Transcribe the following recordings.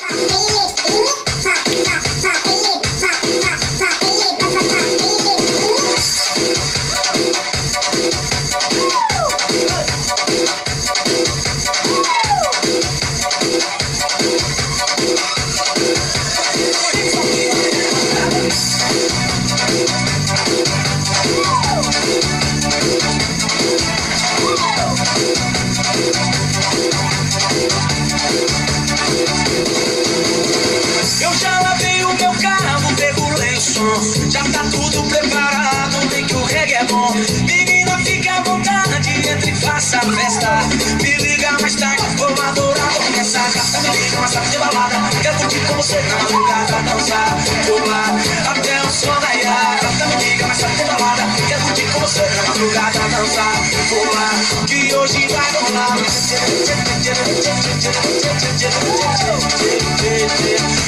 i entre e faça a festa. Me liga mais tarde, vou adorar, me liga mais tarde de balada. Quero curtir com você na madrugada, dançar, pular até o som da iara. Liga mais tarde de balada. Quero curtir com você na madrugada, dançar, pular que hoje vai rolar.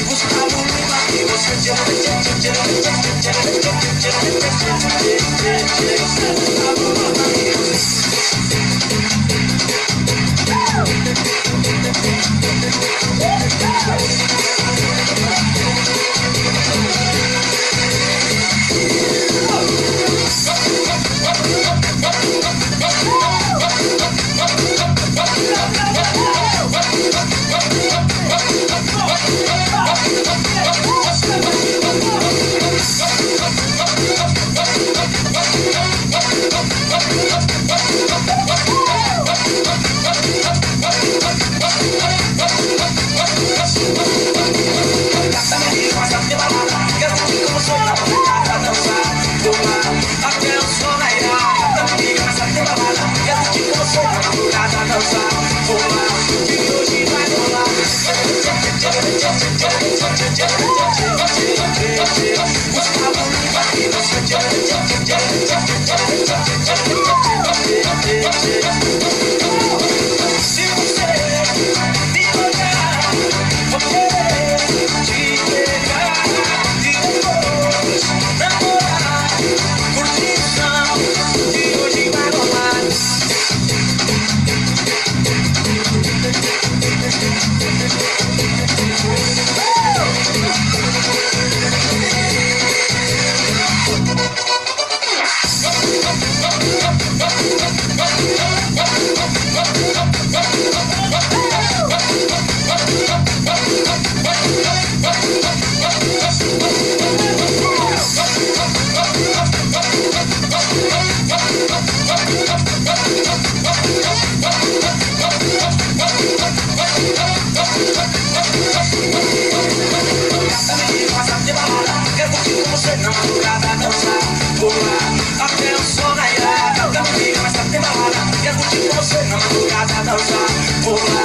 Gustavo Lima e você Gustavo Lima e você madrugada Dançar, pular até o iara Gata me liga mais tarde de balada Quero curtir com você na madrugada Dançar, pular